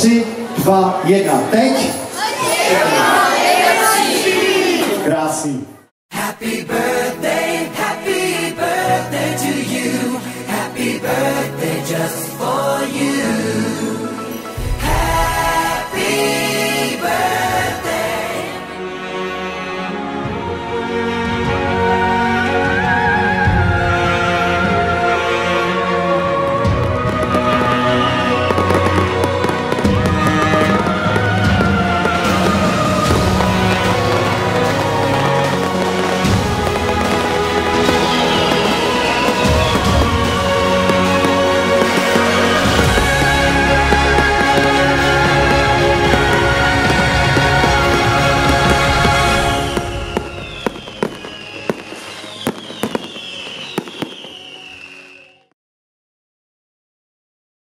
3, 2, 1, teď. Krásný. Happy birthday.